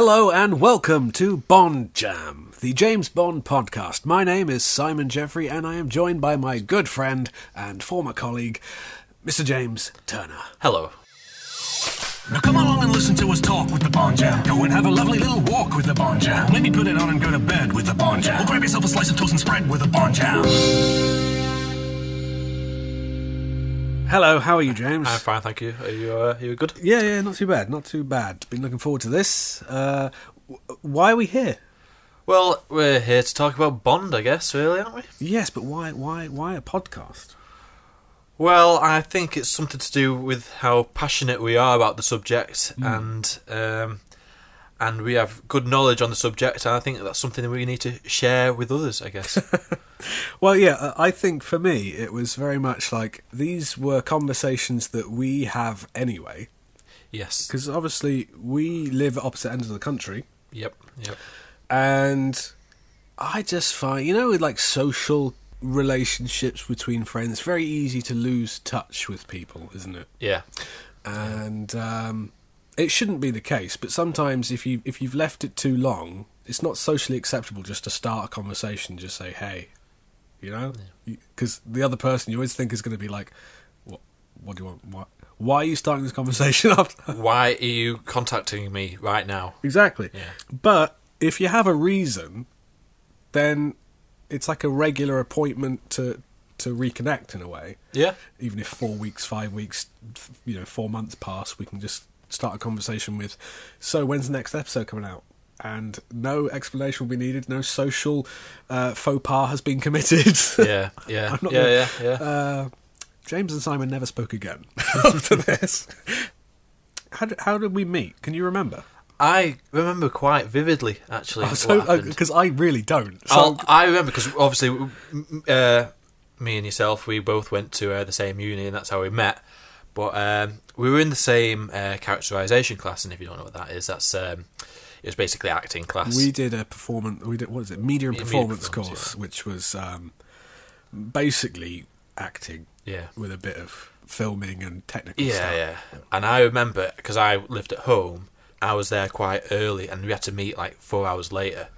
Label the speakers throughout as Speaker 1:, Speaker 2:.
Speaker 1: Hello and welcome to Bond Jam, the James Bond podcast. My name is Simon Jeffery and I am joined by my good friend and former colleague, Mr. James Turner.
Speaker 2: Hello.
Speaker 3: Now come along and listen to us talk with the Bond Jam. Go and have a lovely little walk with the Bond Jam. Maybe put it on and go to bed with the Bond Jam. Or grab yourself a slice of toast and spread with the Bond Jam.
Speaker 1: Hello, how are you, James?
Speaker 2: I'm fine, thank you. Are you, uh, are you good?
Speaker 1: Yeah, yeah, not too bad, not too bad. Been looking forward to this. Uh, why are we here?
Speaker 2: Well, we're here to talk about Bond, I guess, really, aren't we?
Speaker 1: Yes, but why, why, why a podcast?
Speaker 2: Well, I think it's something to do with how passionate we are about the subject, and um, and we have good knowledge on the subject, and I think that's something that we need to share with others. I guess.
Speaker 1: Well, yeah, I think for me it was very much like these were conversations that we have anyway,
Speaker 2: yes.
Speaker 1: because obviously we live at opposite ends of the country,
Speaker 2: Yep. Yep.
Speaker 1: and I just find you know with like social relationships between friends, very easy to lose touch with people, isn't it?
Speaker 2: Yeah.
Speaker 1: and um, it shouldn't be the case. But sometimes, if you if you've left it too long, it's not socially acceptable just to start a conversation. Just say, "Hey," you know, because the other person you always think is going to be like, "What? What do you want? What? Why are you starting this conversation after?"
Speaker 2: Why are you contacting me right now?
Speaker 1: exactly.
Speaker 2: Yeah.
Speaker 1: But if you have a reason, then it's like a regular appointment to to reconnect in a way.
Speaker 2: Yeah.
Speaker 1: even if four weeks, five weeks, you know, four months pass, we can just start a conversation with, so when's the next episode coming out? And no explanation will be needed. No social uh, faux pas has been committed.
Speaker 2: Yeah. Yeah. Yeah.
Speaker 1: gonna-
Speaker 2: Yeah. Yeah.
Speaker 1: Uh, James and Simon never spoke again after this. How did, how did we meet? Can you remember?
Speaker 2: I remember quite vividly, actually.
Speaker 1: Oh,
Speaker 2: what
Speaker 1: so because I really don't. So
Speaker 2: I'll- I remember because obviously, uh, me and yourself, we both went to uh, the same uni, and that's how we met. But um, we were in the same uh, characterization class, and if you don't know what that is, that's um, it was basically acting class.
Speaker 1: We did a performance. We did what is it? Media and
Speaker 2: Media
Speaker 1: performance
Speaker 2: performance,
Speaker 1: course, which was um, basically acting
Speaker 2: yeah,
Speaker 1: with a bit of filming and technical
Speaker 2: yeah,
Speaker 1: stuff.
Speaker 2: yeah. And I remember because I lived at home, I was there quite early, and we had to meet like four hours later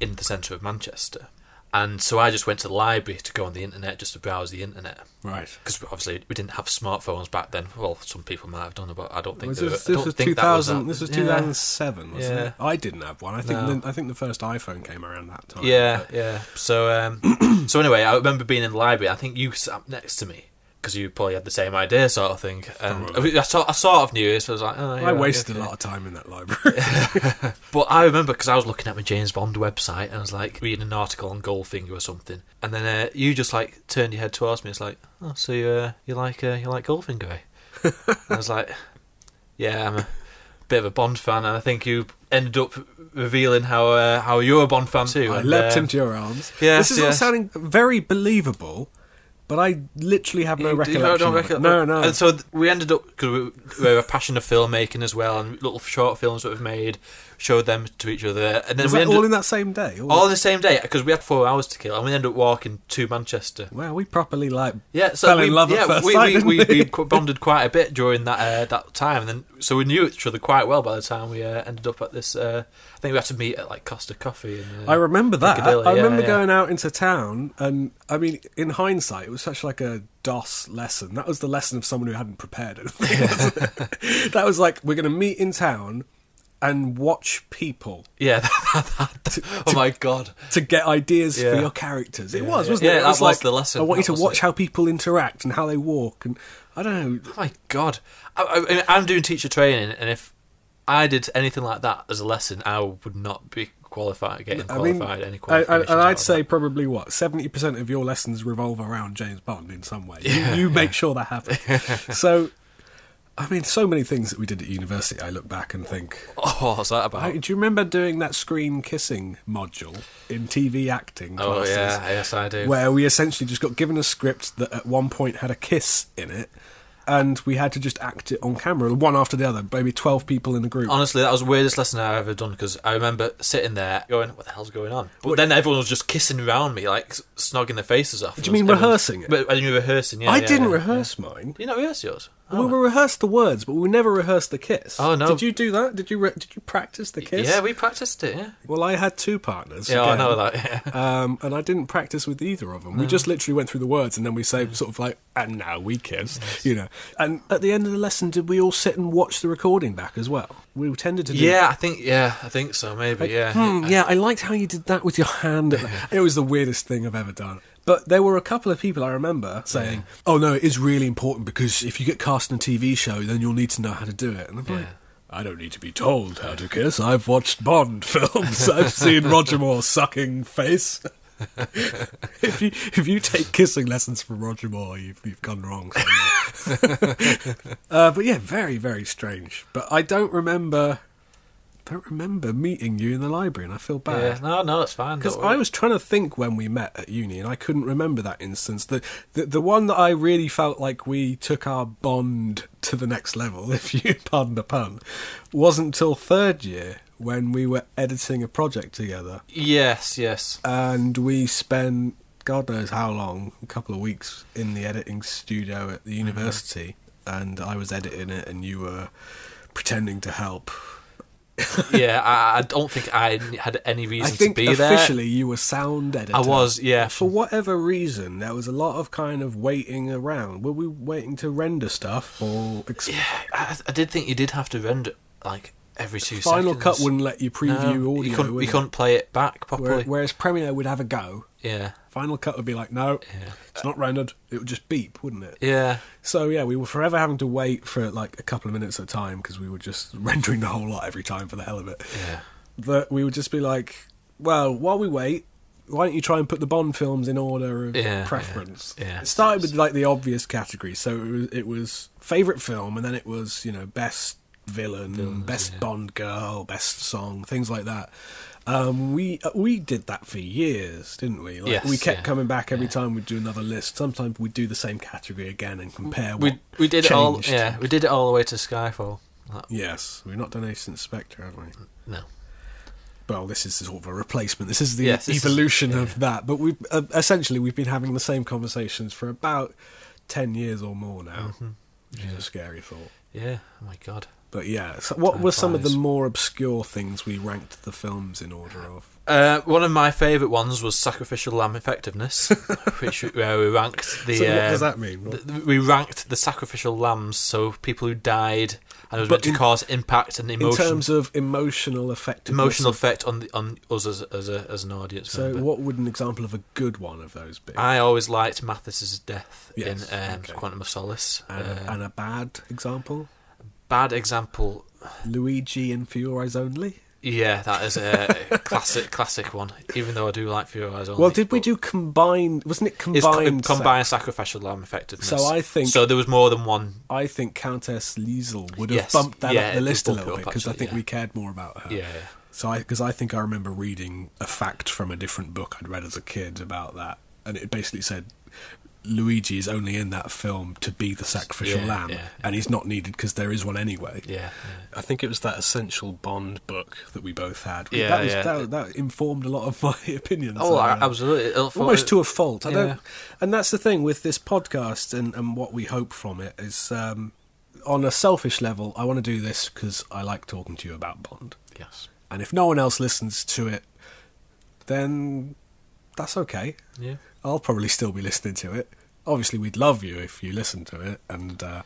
Speaker 2: in the centre of Manchester. And so I just went to the library to go on the internet just to browse the internet.
Speaker 1: Right.
Speaker 2: because obviously we didn't have smartphones back then. Well, some people might have done, but I don't think
Speaker 1: Was
Speaker 2: they were-
Speaker 1: this,
Speaker 2: don't
Speaker 1: was
Speaker 2: think
Speaker 1: two
Speaker 2: that was that-
Speaker 1: This was two thousand seven, wasn't
Speaker 2: Yeah.
Speaker 1: it? I didn't have one. I think
Speaker 2: No.
Speaker 1: the, I think the first iPhone came around that time.
Speaker 2: Yeah,
Speaker 1: but-
Speaker 2: yeah. So, um, so anyway, I remember being in the library. I think you sat next to me because you probably had the same idea, sort of thing. And
Speaker 1: Probably.
Speaker 2: I, sort, I sort of knew it, so I was like, oh, yeah,
Speaker 1: I wasted
Speaker 2: okay.
Speaker 1: a lot of time in that library.
Speaker 2: But I remember because I was looking at my James Bond website and I was like reading an article on Goldfinger or something, and then uh, you just like turned your head towards me. It's like, oh, so you uh, you like uh, you like Goldfinger? Eh? I was like, yeah, I'm a bit of a Bond fan, and I think you ended up revealing how uh, how you're a Bond fan too.
Speaker 1: I
Speaker 2: and,
Speaker 1: leapt
Speaker 2: uh,
Speaker 1: into your arms.
Speaker 2: yes,
Speaker 1: this is all sounding very believable, but I literally have no
Speaker 2: You-
Speaker 1: recollection. it. No, no.
Speaker 2: And so we ended up because we, we were a passion of filmmaking as well, and little short films that we've made, showed them to each other, and then
Speaker 1: was
Speaker 2: we
Speaker 1: all
Speaker 2: up,
Speaker 1: in that same day? Or-
Speaker 2: all on the same day because we had four hours to kill, and we ended up walking to Manchester.
Speaker 1: well, we properly like
Speaker 2: Yeah, so
Speaker 1: fell
Speaker 2: we,
Speaker 1: in love
Speaker 2: yeah,
Speaker 1: at first
Speaker 2: we,
Speaker 1: sight,
Speaker 2: we, we, bonded quite a bit during that uh, that time, and then so we knew each other quite well by the time we uh, ended up at this. Uh, I think we had to meet at like Costa Coffee. And, uh,
Speaker 1: I remember that.
Speaker 2: Piccadilly,
Speaker 1: I
Speaker 2: yeah,
Speaker 1: remember
Speaker 2: yeah.
Speaker 1: going out into town, and I mean, in hindsight, it was such like a doss lesson. That was the lesson of someone who hadn't prepared anything. that was like, we're going to meet in town and watch people
Speaker 2: Yeah, that, that, oh my god.
Speaker 1: to get ideas
Speaker 2: Yeah.
Speaker 1: for your characters. It
Speaker 2: Yeah,
Speaker 1: was, wasn't
Speaker 2: Yeah,
Speaker 1: it? It
Speaker 2: that
Speaker 1: was
Speaker 2: was
Speaker 1: like,
Speaker 2: the lesson.
Speaker 1: I want you to watch
Speaker 2: it.
Speaker 1: how people interact and how they walk, and I don't know.
Speaker 2: Oh my god! I, I, I'm doing teacher training, and if I did anything like that as a lesson, I would not be qualified, getting
Speaker 1: I mean,
Speaker 2: qualified. any qualifications
Speaker 1: and I'd say
Speaker 2: that.
Speaker 1: probably what seventy percent of your lessons revolve around James Bond in some way. You-
Speaker 2: Yeah,
Speaker 1: you make sure that happens. so, I mean, so many things that we did at university. I look back and think,
Speaker 2: Oh, what's that about?
Speaker 1: I, do you remember doing that screen kissing module in TV acting? classes?
Speaker 2: oh yeah, yes I do.
Speaker 1: where we essentially just got given a script that at one point had a kiss in it. And we had to just act it on camera, one after the other, maybe 12 people in a group.
Speaker 2: Honestly, that was the weirdest lesson I've ever done because I remember sitting there going, "What the hell's going on?" But
Speaker 1: What-
Speaker 2: then everyone was just kissing around me, like snogging their faces off.
Speaker 1: Do you mean rehearsing it?
Speaker 2: But you were rehearsing, yeah.
Speaker 1: I
Speaker 2: yeah,
Speaker 1: didn't
Speaker 2: yeah,
Speaker 1: rehearse mine.
Speaker 2: Yeah. You not rehearse yours?
Speaker 1: We we rehearsed the words, but we never rehearsed the kiss.
Speaker 2: Oh, no.
Speaker 1: Did you do that? Did you re- did you practice the kiss?
Speaker 2: Yeah, we practiced it. Yeah.
Speaker 1: Well, I had two partners.
Speaker 2: Yeah, I know that. Yeah.
Speaker 1: Um, and I didn't practice with either of them. We just literally went through the words, and then we say sort of like, "And now we kiss," you know. And at the end of the lesson, did we all sit and watch the recording back as well? We tended to do.
Speaker 2: Yeah, I think. Yeah, I think so. Maybe. yeah.
Speaker 1: Hmm, yeah, I liked how you did that with your hand. It was the weirdest thing I've ever done. But there were a couple of people I remember saying, "Oh no, it is really important because if you get cast in a TV show, then you'll need to know how to do it." And I'm like, "I don't need to be told how to kiss. I've watched Bond films. I've seen Roger Moore sucking face." if you if you take kissing lessons from Roger Moore, you've you've gone wrong. uh, but yeah, very very strange. But I don't remember. Don't remember meeting you in the library, and I feel bad.
Speaker 2: Yeah. No, no, it's fine.
Speaker 1: Because I was trying to think when we met at uni, and I couldn't remember that instance. The, the the one that I really felt like we took our bond to the next level, if you pardon the pun, wasn't till third year when we were editing a project together,
Speaker 2: Yes. Yes.
Speaker 1: and we spent God knows how long, a couple of weeks in the editing studio at the
Speaker 2: Mm-hmm.
Speaker 1: university, and I was editing it, and you were pretending to help.
Speaker 2: yeah. I, I don't think I had any
Speaker 1: I
Speaker 2: reason
Speaker 1: think
Speaker 2: to be there.
Speaker 1: officially you were sound editor.
Speaker 2: I was. Yeah.
Speaker 1: For whatever reason, there was a lot of kind of waiting around. Were we waiting to render stuff or ex-
Speaker 2: I, I did think you did have to render like every two
Speaker 1: Final
Speaker 2: seconds.
Speaker 1: Cut wouldn't let you preview
Speaker 2: No,
Speaker 1: audio?
Speaker 2: You couldn't, you couldn't play it back properly.
Speaker 1: Whereas Premiere would have a go.
Speaker 2: yeah.
Speaker 1: Final Cut would be like, no,
Speaker 2: Yeah.
Speaker 1: it's not rendered. It would just beep, wouldn't it?
Speaker 2: Yeah.
Speaker 1: So yeah, we were forever having to wait for like a couple of minutes at a time because we were just rendering the whole lot every time for the hell of it.
Speaker 2: Yeah.
Speaker 1: That we would just be like, well, while we wait, why don't you try and put the Bond films in order of
Speaker 2: Yeah,
Speaker 1: preference?
Speaker 2: yeah, yeah.
Speaker 1: It started with like the obvious categories. So it was, it was favorite film, and then it was you know best villain,
Speaker 2: Villains,
Speaker 1: best. Bond girl, best song, things like that. Um, we uh, we did that for years, didn't we? Like,
Speaker 2: Yes,
Speaker 1: we kept
Speaker 2: yeah,
Speaker 1: coming back every time we'd do another list. Sometimes we'd do the same category again and compare.
Speaker 2: We
Speaker 1: what
Speaker 2: we did it all. Yeah. We did it all the way to Skyfall. That-
Speaker 1: Yes, we've not done any since Spectre, have we?
Speaker 2: No.
Speaker 1: well, this is sort of a replacement. This is the
Speaker 2: Yes, this is-
Speaker 1: evolution
Speaker 2: yeah.
Speaker 1: of that. But we uh, essentially we've been having the same conversations for about ten years or more now,
Speaker 2: Mm-hmm.
Speaker 1: which is a scary thought.
Speaker 2: Yeah. Oh my god.
Speaker 1: But yeah, so what
Speaker 2: Time
Speaker 1: were some of the more obscure things we ranked the films in order of?
Speaker 2: Uh, one of my favourite ones was sacrificial lamb effectiveness, which where we ranked the.
Speaker 1: So what
Speaker 2: uh,
Speaker 1: does that mean? What-
Speaker 2: th- we ranked the sacrificial lambs, so people who died and it was
Speaker 1: But
Speaker 2: meant to
Speaker 1: in-
Speaker 2: cause impact and emotion.
Speaker 1: in terms of emotional effect,
Speaker 2: emotional effect on the, on us as as, a, as an audience.
Speaker 1: So,
Speaker 2: member.
Speaker 1: what would an example of a good one of those be?
Speaker 2: I always liked Mathis's death
Speaker 1: Yes,
Speaker 2: in um,
Speaker 1: okay.
Speaker 2: Quantum of Solace.
Speaker 1: and,
Speaker 2: Uh,
Speaker 1: a, and a bad example,
Speaker 2: bad example.
Speaker 1: Luigi Your Eyes Only.
Speaker 2: Yeah, that is a classic classic one. Even though I do like Eyes Only.
Speaker 1: Well, did we do combined? Wasn't it
Speaker 2: It's co-
Speaker 1: combined?
Speaker 2: combined sacrificial lamb effectiveness.
Speaker 1: So I think-
Speaker 2: so. There was more than one.
Speaker 1: I think Countess Liesel would have
Speaker 2: Yes,
Speaker 1: bumped that
Speaker 2: yeah,
Speaker 1: up the list a little bit because I think
Speaker 2: yeah.
Speaker 1: we cared more about her.
Speaker 2: Yeah, yeah.
Speaker 1: So I because I think I remember reading a fact from a different book I'd read as a kid about that, and it basically said Luigi is only in that film to be the sacrificial
Speaker 2: Yeah,
Speaker 1: lamb,
Speaker 2: yeah,
Speaker 1: and he's not needed because there is one anyway.
Speaker 2: yeah, yeah.
Speaker 1: I think it was that essential Bond book that we both had.
Speaker 2: Yeah,
Speaker 1: that, was,
Speaker 2: yeah.
Speaker 1: that, that informed a lot of my opinions.
Speaker 2: Oh, I-
Speaker 1: uh,
Speaker 2: absolutely. It'll-
Speaker 1: almost to a fault. I
Speaker 2: Yeah.
Speaker 1: don't, and that's the thing with this podcast and, and what we hope from it is, um, on a selfish level, I want to do this because I like talking to you about Bond,
Speaker 2: Yes.
Speaker 1: and if no one else listens to it, then that's okay.
Speaker 2: Yeah.
Speaker 1: I'll probably still be listening to it. Obviously, we'd love you if you listen to it, and uh,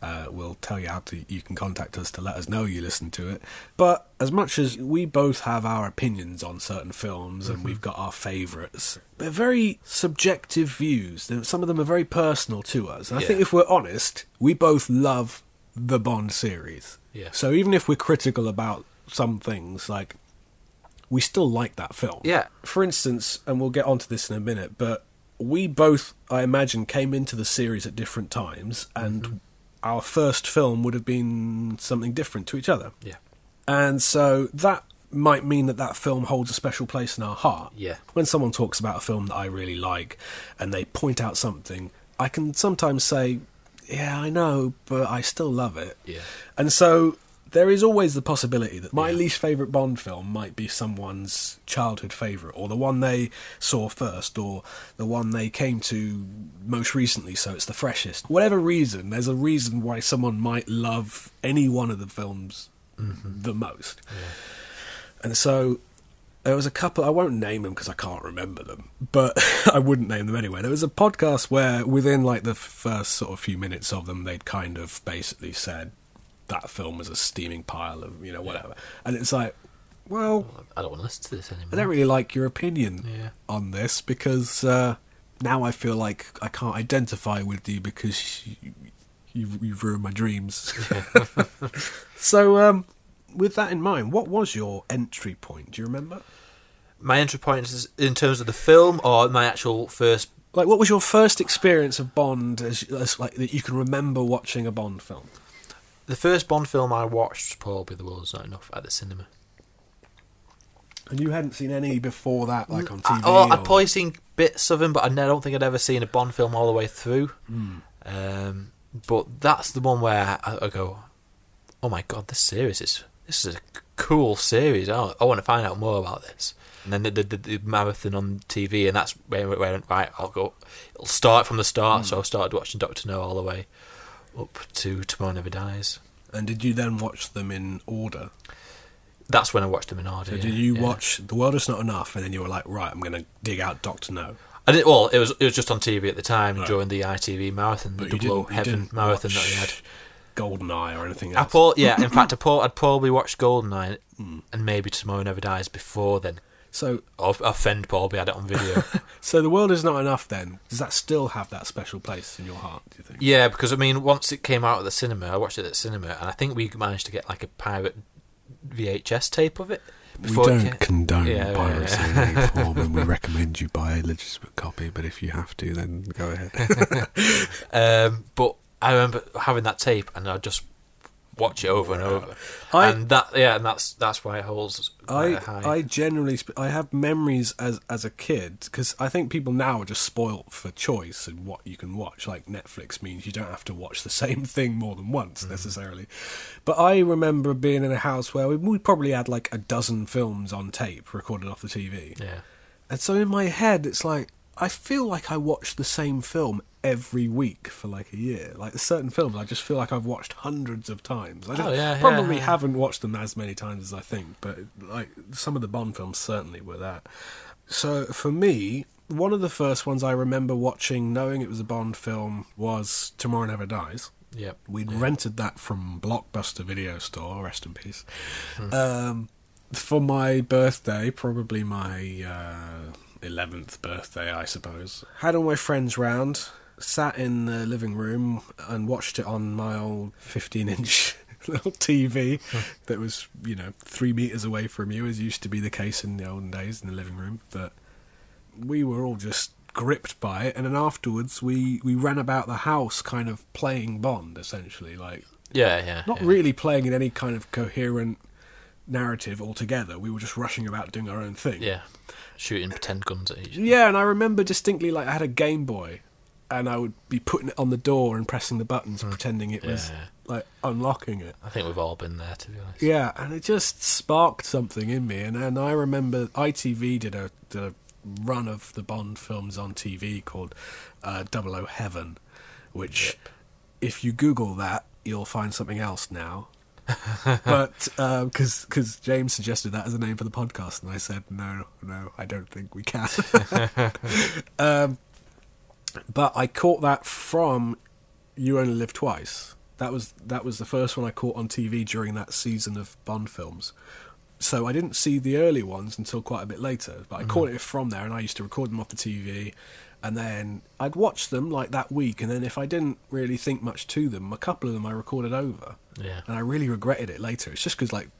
Speaker 1: uh, we'll tell you how to. You can contact us to let us know you listen to it. But as much as we both have our opinions on certain films and we've got our favourites, they're very subjective views. Some of them are very personal to us. And I think if we're honest, we both love the Bond series.
Speaker 2: Yeah.
Speaker 1: So even if we're critical about some things, like we still like that film.
Speaker 2: Yeah.
Speaker 1: For instance, and we'll get onto this in a minute, but we both, I imagine, came into the series at different times, and
Speaker 2: Mm-hmm.
Speaker 1: our first film would have been something different to each other.
Speaker 2: Yeah.
Speaker 1: And so that might mean that that film holds a special place in our heart.
Speaker 2: Yeah.
Speaker 1: When someone talks about a film that I really like and they point out something, I can sometimes say, yeah, I know, but I still love it.
Speaker 2: Yeah.
Speaker 1: And so there is always the possibility that my least favourite Bond film might be someone's childhood favourite, or the one they saw first, or the one they came to most recently, so it's the freshest. Whatever reason, there's a reason why someone might love any one of the films mm-hmm. the most. And so there was a couple, I won't name them because I can't remember them, but I wouldn't name them anyway. There was a podcast where within like the first sort of few minutes of them, they'd kind of basically said that film was a steaming pile of, you know, whatever. And it's like, well,
Speaker 2: I don't want to listen to this anymore.
Speaker 1: I don't really like your opinion
Speaker 2: Yeah.
Speaker 1: on this because uh, now I feel like I can't identify with you because you, you've, you've ruined my dreams. so, um, with that in mind, what was your entry point? Do you remember?
Speaker 2: My entry point is in terms of the film or my actual first.
Speaker 1: Like, what was your first experience of Bond as, as like that you can remember watching a Bond film?
Speaker 2: The first Bond film I watched was probably The World's Not Enough at the cinema.
Speaker 1: And you hadn't seen any before that, like on TV.
Speaker 2: I, oh, I'd probably seen bits of them, but I don't think I'd ever seen a Bond film all the way through.
Speaker 1: Hmm.
Speaker 2: Um, but that's the one where I, I go, "Oh my god, this series is this is a cool series. Oh, I want to find out more about this." And then the, the, the, the marathon on TV, and that's where, where I went, right. I'll go. It'll start from the start.
Speaker 1: Hmm.
Speaker 2: So I started watching Doctor No all the way up to Tomorrow Never Dies.
Speaker 1: And did you then watch them in order?
Speaker 2: That's when I watched them in order.
Speaker 1: So
Speaker 2: yeah,
Speaker 1: did you
Speaker 2: yeah.
Speaker 1: watch The World Is Not Enough, and then you were like, right, I'm going to dig out Doctor No.
Speaker 2: I did. Well, it was it was just on TV at the time
Speaker 1: Right.
Speaker 2: during the ITV marathon, the
Speaker 1: But you
Speaker 2: Double O
Speaker 1: didn't, you
Speaker 2: Heaven marathon
Speaker 1: watch
Speaker 2: that we had.
Speaker 1: Goldeneye or anything
Speaker 2: I
Speaker 1: else.
Speaker 2: pro- yeah, in fact, I I'd probably watched Goldeneye
Speaker 1: Hmm.
Speaker 2: and maybe Tomorrow Never Dies before then.
Speaker 1: So,
Speaker 2: Or, or Fend probably had it on video.
Speaker 1: so The World Is Not Enough. Then does that still have that special place in your heart? Do you think?
Speaker 2: yeah, because I mean, once it came out at the cinema, I watched it at the cinema, and I think we managed to get like a pirate VHS tape of it.
Speaker 1: We
Speaker 2: before it
Speaker 1: don't
Speaker 2: ca-
Speaker 1: condone
Speaker 2: Yeah,
Speaker 1: piracy
Speaker 2: yeah.
Speaker 1: in any form, and we recommend you buy a legitimate copy. But if you have to, then go ahead.
Speaker 2: Um, but I remember having that tape, and I'd just watch it over and over.
Speaker 1: I-
Speaker 2: and that, yeah, and that's that's why it holds quite
Speaker 1: I
Speaker 2: a high.
Speaker 1: I generally sp- I have memories as as a kid because I think people now are just spoilt for choice and what you can watch. Like Netflix means you don't have to watch the same thing more than once
Speaker 2: Mm-hmm.
Speaker 1: necessarily. But I remember being in a house where we, we probably had like a dozen films on tape recorded off the TV.
Speaker 2: yeah.
Speaker 1: And so in my head, it's like I feel like I watched the same film every week for like a year. Like certain films, I just feel like I've watched hundreds of times. I
Speaker 2: Oh, yeah, yeah,
Speaker 1: probably
Speaker 2: yeah.
Speaker 1: haven't watched them as many times as I think, but like some of the Bond films certainly were that. So for me, one of the first ones I remember watching, knowing it was a Bond film, was Tomorrow Never Dies.
Speaker 2: Yep.
Speaker 1: We'd rented that from Blockbuster Video Store, rest in peace.
Speaker 2: Hmm.
Speaker 1: Um, for my birthday, probably my uh, 11th birthday, I suppose. Had all my friends round, sat in the living room and watched it on my old 15 inch little TV that was, you know, three metres away from you, as used to be the case in the olden days in the living room. But we were all just gripped by it and then afterwards we we ran about the house kind of playing bond essentially like
Speaker 2: Yeah, yeah.
Speaker 1: not
Speaker 2: yeah.
Speaker 1: really playing in any kind of coherent narrative altogether we were just rushing about doing our own thing
Speaker 2: Yeah. Shooting pretend guns at each other.
Speaker 1: yeah and i remember distinctly like i had a game boy and i would be putting it on the door and pressing the buttons pretending it was
Speaker 2: Hmm.
Speaker 1: Like unlocking it
Speaker 2: I think we've all been there, to be honest.
Speaker 1: yeah, and it just sparked something in me. And, and I remember ITV did a, did a run of the Bond films on TV called uh, Double O Heaven, which, if you Google that, you'll find something else now. but because because James suggested that as a name for the podcast, and I said no, no, I don't think we can. um, but I caught that from You Only Live Twice. That was that was the first one I caught on TV during that season of Bond films. So I didn't see the early ones until quite a bit later, but I caught mm-hmm. it from there, and I used to record them off the TV, and then I'd watch them like that week, and then if I didn't really think much to them, a couple of them I recorded over,
Speaker 2: Yeah.
Speaker 1: and I really regretted it later. It's just because like.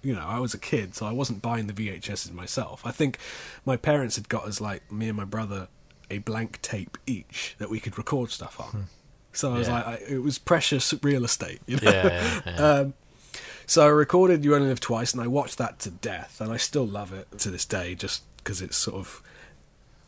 Speaker 1: You know, I was a kid, so I wasn't buying the VHSs myself. I think my parents had got us like me and my brother a blank tape each that we could record stuff on. So I was
Speaker 2: Yeah.
Speaker 1: like, I, it was precious real estate. You know?
Speaker 2: Yeah, yeah.
Speaker 1: Um, so I recorded You Only Live Twice, and I watched that to death, and I still love it to this day, just because it's sort of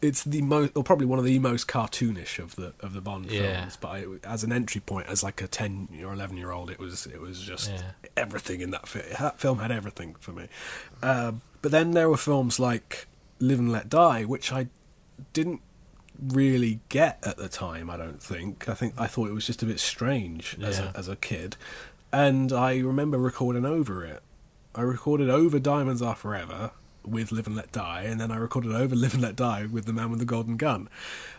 Speaker 1: it's the most, or probably one of the most cartoonish of the of the Bond films. But I, as an entry point, as like a ten or eleven year old, it was it was just everything in that film. That film had everything for me. Um, but then there were films like Live and Let Die, which I didn't really get at the time. I don't think. I think I thought it was just a bit strange as
Speaker 2: Yeah.
Speaker 1: a, as a kid, and I remember recording over it. I recorded over Diamonds Are Forever with Live and Let Die, and then I recorded over Live and Let Die with The Man with the Golden Gun,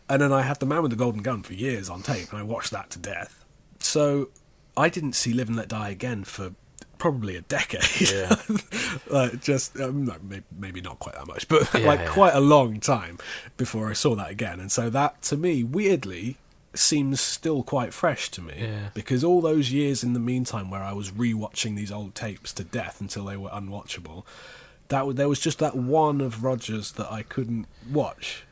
Speaker 1: and then I had The Man with the Golden Gun for years on tape, and I watched that to death. So I didn't see Live and Let Die again for probably a decade.
Speaker 2: Yeah.
Speaker 1: like just um, no, maybe, not quite that much, but
Speaker 2: Yeah,
Speaker 1: like
Speaker 2: yeah.
Speaker 1: quite a long time before I saw that again. And so that to me, weirdly, seems still quite fresh to me
Speaker 2: Yeah.
Speaker 1: because all those years in the meantime where I was rewatching these old tapes to death until they were unwatchable, that there was just that one of Rogers that I couldn't watch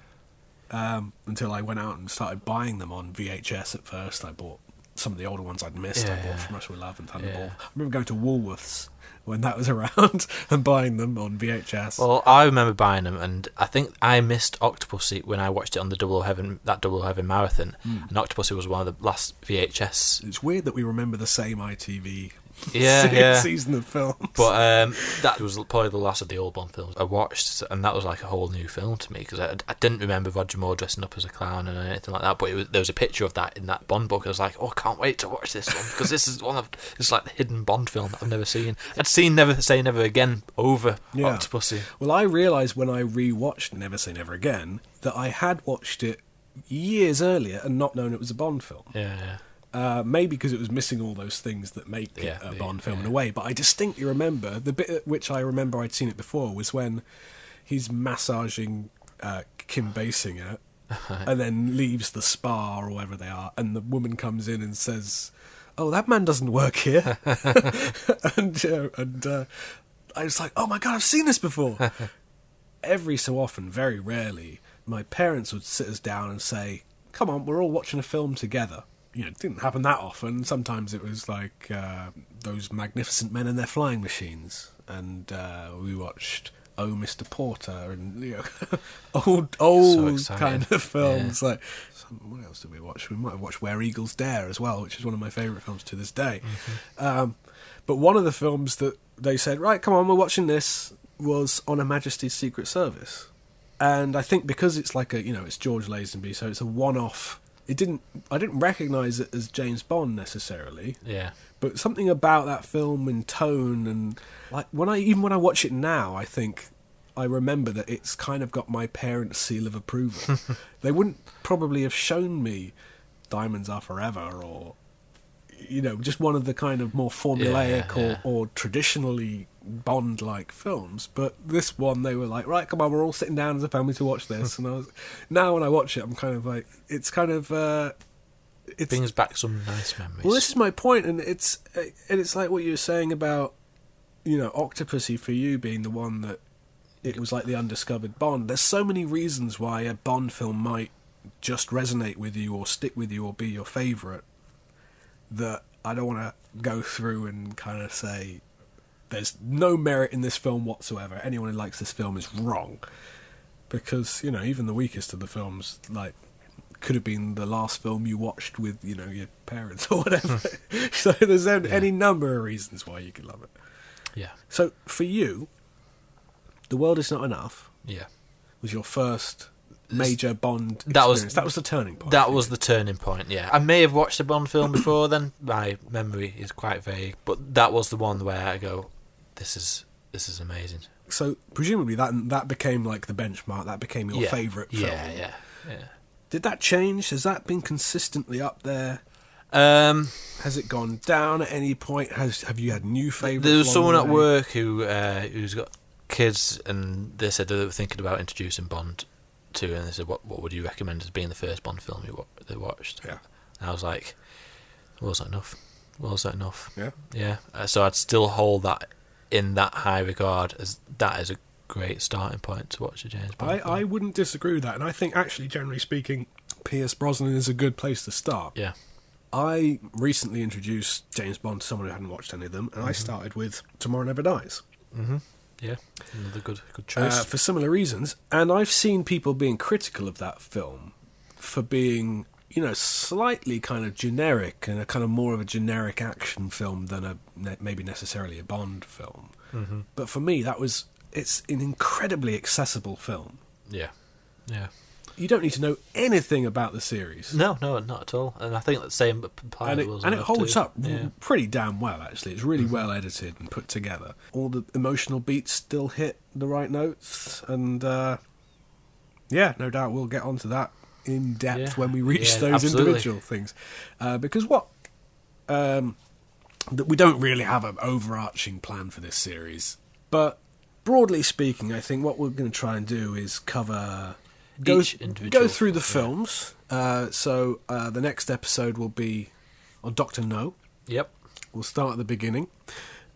Speaker 1: um, until I went out and started buying them on VHS at first. I bought some of the older ones I'd missed. I bought. From Russia with Love and Thunderball.
Speaker 2: Yeah.
Speaker 1: I remember going to Woolworths when that was around and buying them on VHS.
Speaker 2: Well, I remember buying them, and I think I missed Octopussy when I watched it on the Double Heaven that Double Heaven marathon.
Speaker 1: Hmm.
Speaker 2: And Octopussy was one of the last VHS.
Speaker 1: it's weird that we remember the same ITV
Speaker 2: Yeah,
Speaker 1: se-
Speaker 2: yeah.
Speaker 1: season of films.
Speaker 2: But um, that was probably the last of the old Bond films I watched, and that was like a whole new film to me because I, I didn't remember Roger Moore dressing up as a clown and anything like that. But it was, there was a picture of that in that Bond book. I was like, oh, I can't wait to watch this one because this is one of it's like the hidden Bond film that I've never seen. I'd seen Never Say Never Again over
Speaker 1: Yeah.
Speaker 2: Octopussy.
Speaker 1: Well, I realised when I rewatched Never Say Never Again that I had watched it years earlier and not known it was a Bond film.
Speaker 2: Yeah, yeah.
Speaker 1: Uh, maybe because it was missing all those things that make it
Speaker 2: Yeah,
Speaker 1: a
Speaker 2: yeah,
Speaker 1: Bond film in a way. But I distinctly remember the bit which I remember I'd seen it before was when he's massaging uh, Kim Basinger and then leaves the spa or wherever they are, and the woman comes in and says, "Oh, that man doesn't work here," and and uh, I was like, "Oh my god, I've seen this before." Every so often, very rarely, my parents would sit us down and say, "Come on, we're all watching a film together." You know, it didn't happen that often. Sometimes it was like uh, those magnificent men and their flying machines, and uh, we watched Oh, Mr. Porter, and you know, old old
Speaker 2: exciting.
Speaker 1: kind of films. Like, some, what else did we watch? We might have watched Where Eagles Dare as well, which is one of my favourite films to this day. Um, but one of the films that they said, right, come on, we're watching this, was On Her Majesty's Secret Service. And I think because it's like a, you know, it's George Lazenby, so it's a one-off. It didn't, I didn't recognise it as James Bond necessarily,
Speaker 2: Yeah.
Speaker 1: but something about that film and tone and like when I even when I watch it now, I think I remember that it's kind of got my parents' seal of approval. they wouldn't probably have shown me Diamonds Are Forever or you know just one of the kind of more formulaic
Speaker 2: Yeah, yeah.
Speaker 1: or, or traditionally Bond like films, but this one they were like, right, come on, we're all sitting down as a family to watch this, and I was now when I watch it, I'm kind of like, it's kind of uh, it's
Speaker 2: Brings back some nice memories.
Speaker 1: well, this is my point, and it's and it's like what you were saying about you know Octopussy for you being the one that it was like the undiscovered Bond. There's so many reasons why a Bond film might just resonate with you or stick with you or be your favourite that I don't want to go through and kind of say there's no merit in this film whatsoever. Anyone who likes this film is wrong because you know even the weakest of the films like could have been the last film you watched with you know your parents or whatever. so there's
Speaker 2: Yeah.
Speaker 1: any number of reasons why you could love it.
Speaker 2: yeah.
Speaker 1: So for you, the world is not enough
Speaker 2: Yeah.
Speaker 1: was your first major Bond.
Speaker 2: That was-
Speaker 1: that was the turning point.
Speaker 2: That was the turning point, yeah. I may have watched a Bond film before then. My memory is quite vague, but that was the one where I go, "This is this is amazing."
Speaker 1: so presumably that that became like the benchmark. That became your
Speaker 2: yeah.
Speaker 1: favourite film.
Speaker 2: Yeah, yeah, yeah.
Speaker 1: Did that change? Has that been consistently up there?
Speaker 2: Um,
Speaker 1: Has it gone down at any point? Has have you had new favourites?
Speaker 2: there was someone
Speaker 1: the
Speaker 2: at work who uh, who's got kids, and they said they were thinking about introducing Bond to, and they said, "What what would you recommend as being the first Bond film you wa- they watched?"
Speaker 1: Yeah.
Speaker 2: And I was like, "Was that enough? Was that enough?"
Speaker 1: Yeah.
Speaker 2: Yeah. Uh, so I'd still hold that in that high regard as that is a great starting point to watch a James Bond.
Speaker 1: I,
Speaker 2: film.
Speaker 1: I wouldn't disagree with that, and I think actually, generally speaking, Pierce Brosnan is a good place to start.
Speaker 2: yeah.
Speaker 1: I recently introduced James Bond to someone who hadn't watched any of them, and I started with Tomorrow Never Dies.
Speaker 2: Mm-hmm. Yeah, another good good
Speaker 1: uh,
Speaker 2: choice.
Speaker 1: for similar reasons. And I've seen people being critical of that film for being, you know, slightly kind of generic and a kind of more of a generic action film than a maybe necessarily a Bond film.
Speaker 2: mm-hmm.
Speaker 1: But for me, that was it's an incredibly accessible film.
Speaker 2: Yeah, yeah.
Speaker 1: You don't need to know anything about the series.
Speaker 2: No, no, not at all. And I think the same applies.
Speaker 1: and it,
Speaker 2: was
Speaker 1: and it holds
Speaker 2: too.
Speaker 1: up
Speaker 2: Yeah. Mm-hmm.
Speaker 1: pretty damn well actually it's really well edited and put together all the emotional beats still hit the right notes and uh, yeah no doubt we'll get onto that in depth
Speaker 2: Yeah.
Speaker 1: when we reach
Speaker 2: Yeah,
Speaker 1: those
Speaker 2: absolutely.
Speaker 1: individual things uh, because what um, that we don't really have an overarching plan for this series but broadly speaking i think what we're going to try and do is cover go,
Speaker 2: Each individual
Speaker 1: go through the
Speaker 2: film,
Speaker 1: films uh, so uh, the next episode will be on Doctor No.
Speaker 2: Yep.
Speaker 1: We'll start at the beginning.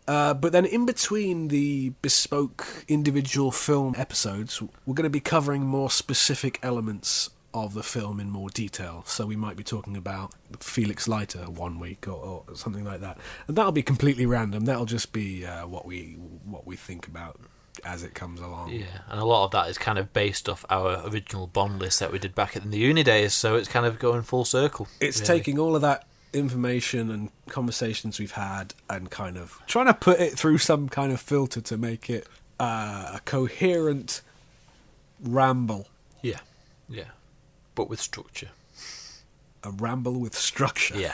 Speaker 1: Uh, but then in between the bespoke individual film episodes, we're going to be covering more specific elements of the film in more detail. So we might be talking about Felix Leiter one week or, or something like that, and that'll be completely random. That'll just be uh, what we what we think about as it comes along.
Speaker 2: Yeah, and a lot of that is kind of based off our original Bond list that we did back in the uni days. So it's kind of going full circle.
Speaker 1: It's
Speaker 2: really.
Speaker 1: taking all of that information and conversations we've had and kind of trying to put it through some kind of filter to make it uh, a coherent ramble.
Speaker 2: Yeah, yeah, but with structure.
Speaker 1: A ramble with structure.
Speaker 2: Yeah.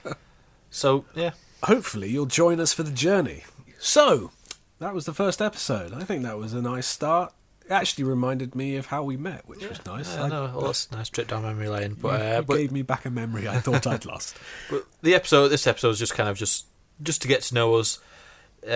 Speaker 2: so yeah,
Speaker 1: Hopefully, you'll join us for the journey. So, that was the first episode. I think that was a nice start. It actually reminded me of how we met, which was nice.
Speaker 2: I know. Well, that's a nice trip down memory lane. But, uh,
Speaker 1: it
Speaker 2: but
Speaker 1: gave me back a memory I thought I'd lost.
Speaker 2: But the episode, this episode is just kind of just just to get to know us, uh,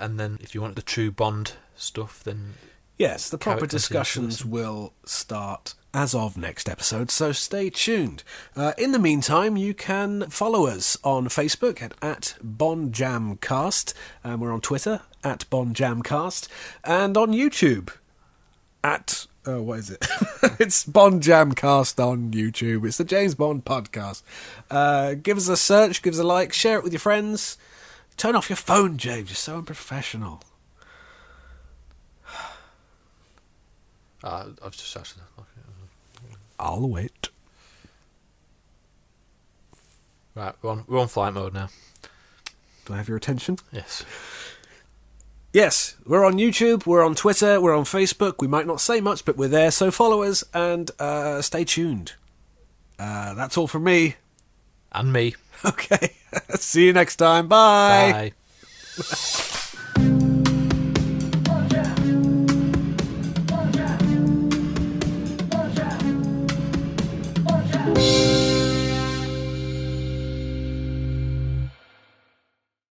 Speaker 2: and then if you want the true Bond stuff, then
Speaker 1: Yes, the proper discussions will start as of next episode, so stay tuned. Uh, in the meantime, you can follow us on Facebook at, at BondJamCast, and we're on Twitter at BondJamCast, and on YouTube at oh, what is it? it's Bond Jamcast on YouTube. It's the James Bond podcast. Uh, give us a search, give us a like, share it with your friends. Turn off your phone, James. You're so unprofessional.
Speaker 2: uh, I've just actually.
Speaker 1: I'll wait.
Speaker 2: Right, we're on we're on flight mode now.
Speaker 1: Do I have your attention?
Speaker 2: Yes.
Speaker 1: Yes, we're on YouTube, we're on Twitter, we're on Facebook. We might not say much, but we're there, so follow us and uh, stay tuned. Uh, that's all from me.
Speaker 2: And me.
Speaker 1: Okay, see you next time. Bye.
Speaker 2: Bye.